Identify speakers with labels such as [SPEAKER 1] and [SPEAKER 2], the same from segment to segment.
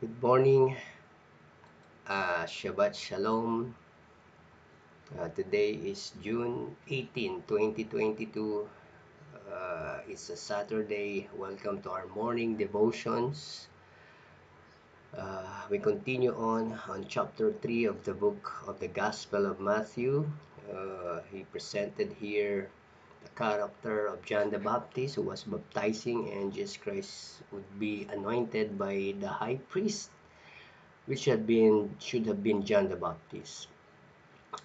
[SPEAKER 1] Good morning, uh, Shabbat Shalom. Uh, today is June 18, 2022. Uh, it's a Saturday. Welcome to our morning devotions. Uh, we continue on on chapter 3 of the book of the Gospel of Matthew. Uh, he presented here character of John the Baptist who was baptizing and Jesus Christ would be anointed by the high priest which had been should have been John the Baptist.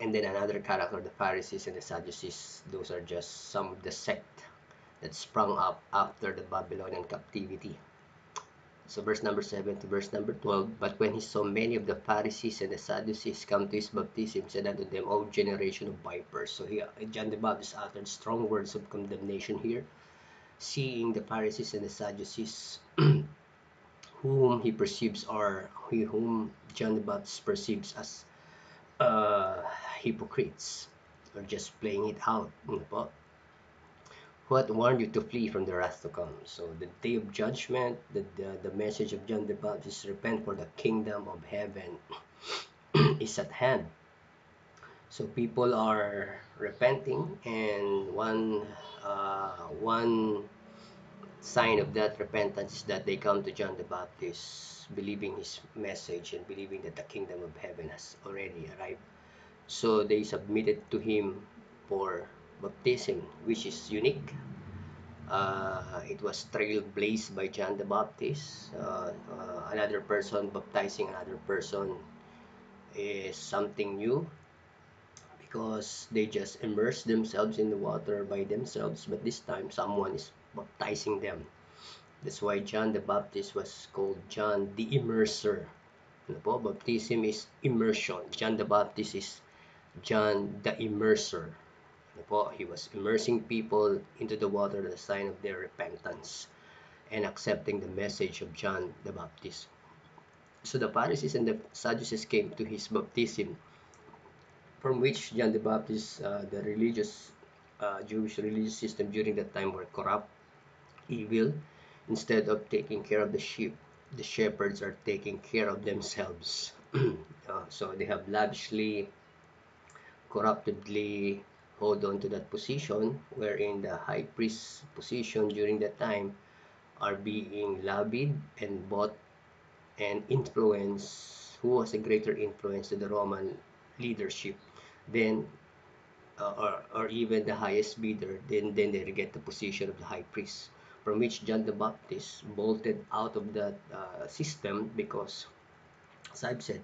[SPEAKER 1] And then another character, the Pharisees and the Sadducees, those are just some of the sect that sprung up after the Babylonian captivity. So verse number 7 to verse number 12, But when he saw many of the Pharisees and the Sadducees come to his baptism, said unto them, O generation of vipers. So here, John the Baptist uttered strong words of condemnation here, seeing the Pharisees and the Sadducees, whom he perceives are, whom John the Baptist perceives as uh, hypocrites, or just playing it out. But what warned you to flee from the wrath to come. So the day of judgment, the, the, the message of John the Baptist, repent for the kingdom of heaven is at hand. So people are repenting and one uh, one sign of that repentance is that they come to John the Baptist believing his message and believing that the kingdom of heaven has already arrived. So they submitted to him for baptism, which is unique. Uh, it was trailblazed by John the Baptist. Uh, uh, another person baptizing another person is something new because they just immerse themselves in the water by themselves, but this time someone is baptizing them. That's why John the Baptist was called John the Immerser. Ano po? Baptism is immersion. John the Baptist is John the Immerser. Po, he was immersing people into the water as a sign of their repentance and accepting the message of John the Baptist. So the Pharisees and the Sadducees came to his baptism, from which John the Baptist, uh, the religious uh, Jewish religious system during that time were corrupt, evil. Instead of taking care of the sheep, the shepherds are taking care of themselves. uh, so they have lavishly, corruptedly hold on to that position wherein the high priest position during that time are being lobbied and bought and influence who was a greater influence to the Roman leadership then uh, or, or even the highest bidder then then they get the position of the high priest from which John the Baptist bolted out of that uh, system because as I've said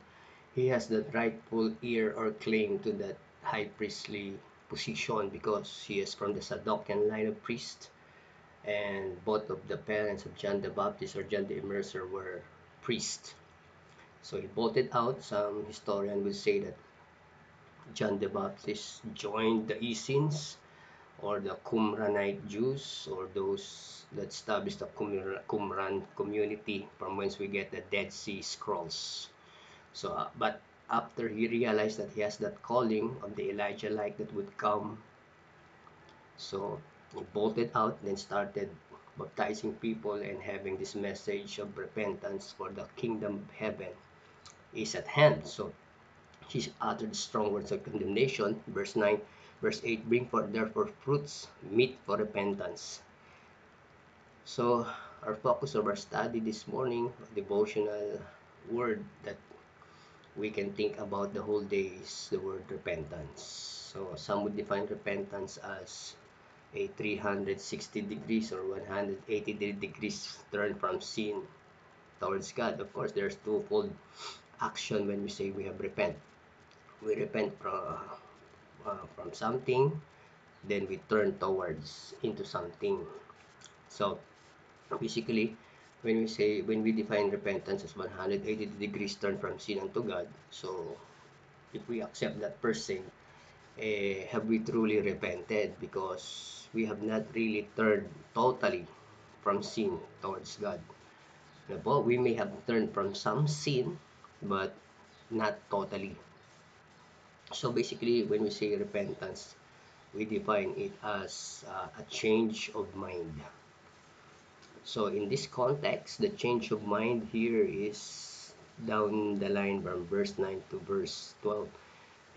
[SPEAKER 1] he has the rightful ear or claim to that high priestly position because he is from the Sadokian line of priest and both of the parents of John the Baptist or John the Immerser were priests. So he bolted out. Some historian will say that John the Baptist joined the Essenes or the Qumranite Jews or those that established the Qumran community from whence we get the Dead Sea Scrolls. So, uh, but after he realized that he has that calling of the Elijah like that would come. So he bolted out, then started baptizing people and having this message of repentance for the kingdom of heaven is at hand. So he uttered strong words of condemnation. Verse 9, verse 8, bring forth therefore fruits meet for repentance. So our focus of our study this morning, devotional word that we can think about the whole day is the word repentance. So some would define repentance as a 360 degrees or 180 degrees turn from sin towards God. Of course, there's twofold action when we say we have repent. We repent from, uh, from something, then we turn towards into something. So basically, when we say when we define repentance as 180 degrees turn from sin unto God so if we accept that per se eh, have we truly repented? Because we have not really turned totally from sin towards God. Po, we may have turned from some sin but not totally. So basically when we say repentance we define it as uh, a change of mind so in this context, the change of mind here is down the line from verse 9 to verse 12.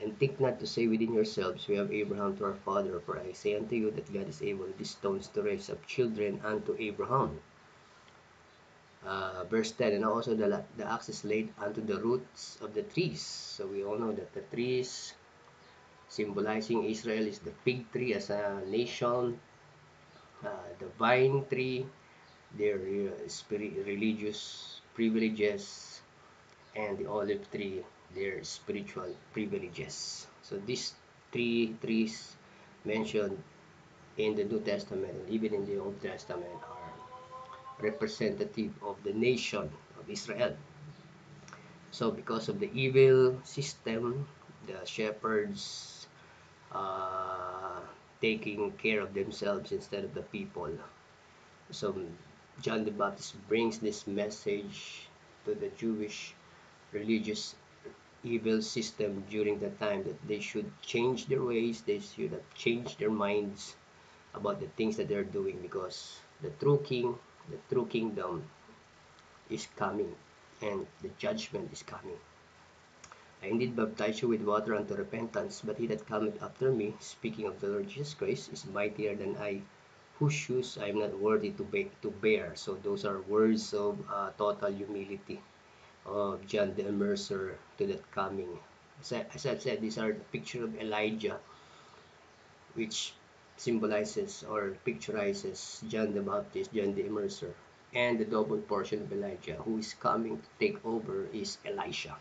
[SPEAKER 1] And think not to say within yourselves, We have Abraham to our father. For I say unto you that God is able these stones to raise up children unto Abraham. Uh, verse 10 And also the, the axe is laid unto the roots of the trees. So we all know that the trees symbolizing Israel is the fig tree as a nation, uh, the vine tree, their uh, religious privileges, and the olive tree, their spiritual privileges. So these three trees mentioned in the New Testament and even in the Old Testament are representative of the nation of Israel. So because of the evil system, the shepherds uh, taking care of themselves instead of the people. So John the Baptist brings this message to the Jewish religious evil system during the time that they should change their ways, they should have changed their minds about the things that they're doing because the true king, the true kingdom is coming and the judgment is coming. I indeed baptize you with water unto repentance, but he that cometh after me, speaking of the Lord Jesus Christ, is mightier than I, whose shoes I am not worthy to, be, to bear. So those are words of uh, total humility of John the Immerser to that coming. As, I, as I've said, these are the picture of Elijah, which symbolizes or picturizes John the Baptist, John the Immerser, and the double portion of Elijah, who is coming to take over, is Elisha.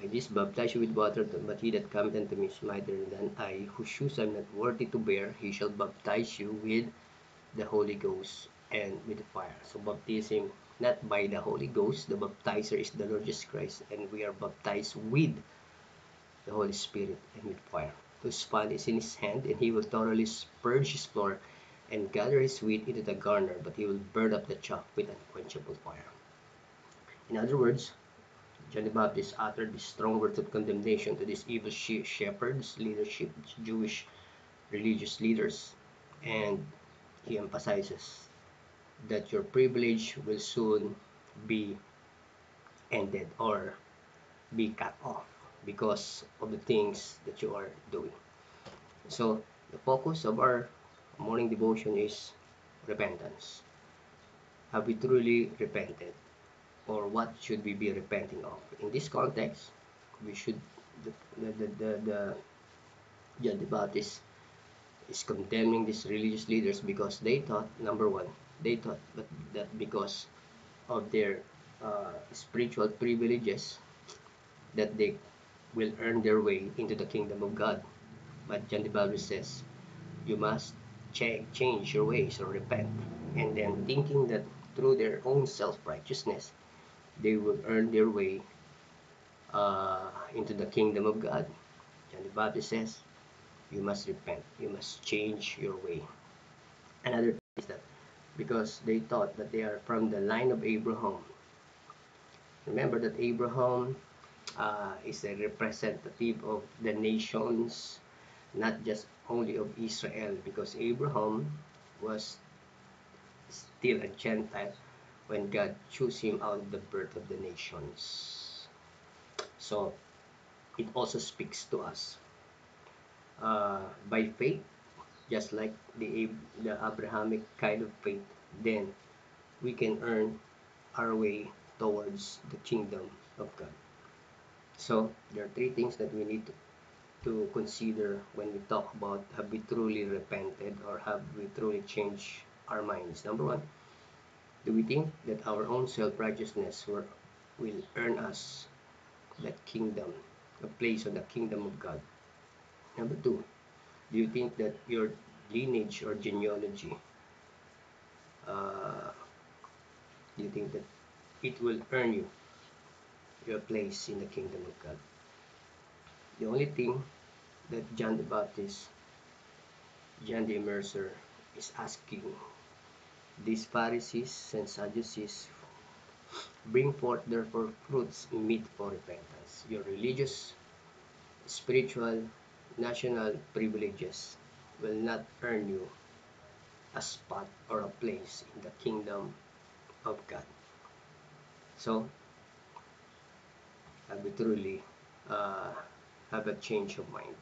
[SPEAKER 1] I just baptize you with water, but he that cometh unto me is mightier than I, whose shoes I am not worthy to bear. He shall baptize you with the Holy Ghost and with fire. So baptism not by the Holy Ghost. The baptizer is the Lord Jesus Christ, and we are baptized with the Holy Spirit and with fire. Whose fan is in his hand, and he will thoroughly purge his floor and gather his wheat into the garner, but he will burn up the chaff with unquenchable fire. In other words, John the Baptist uttered strong words of condemnation to these evil shepherds, leadership, Jewish religious leaders, and he emphasizes that your privilege will soon be ended or be cut off because of the things that you are doing. So, the focus of our morning devotion is repentance. Have we truly repented? Or what should we be repenting of? In this context, we should, the, the, the, the John the Baptist is condemning these religious leaders because they thought, number one, they thought that because of their uh, spiritual privileges that they will earn their way into the kingdom of God. But John the Baptist says, you must ch change your ways or repent. And then thinking that through their own self-righteousness, they will earn their way uh, into the kingdom of God. John the Baptist says, you must repent. You must change your way. Another thing is that because they thought that they are from the line of Abraham. Remember that Abraham uh, is a representative of the nations, not just only of Israel, because Abraham was still a Gentile when God chose him out of the birth of the nations. So it also speaks to us. Uh, by faith, just like the, the Abrahamic kind of faith, then we can earn our way towards the kingdom of God. So there are three things that we need to, to consider when we talk about have we truly repented or have we truly changed our minds. Number one, do we think that our own self-righteousness will earn us that kingdom, a place of the kingdom of God? Number two, do you think that your lineage or genealogy uh, you think that it will earn you your place in the kingdom of God the only thing that John the Baptist John the Immerser is asking these Pharisees and Sadducees bring forth therefore fruits meet for repentance your religious spiritual national privileges will not earn you a spot or a place in the kingdom of God. So, arbitrarily uh, have a change of mind.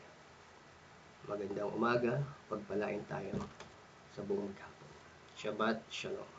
[SPEAKER 1] Magandang umaga, pagpalain tayo sa buong kapon. Shabbat Shalom.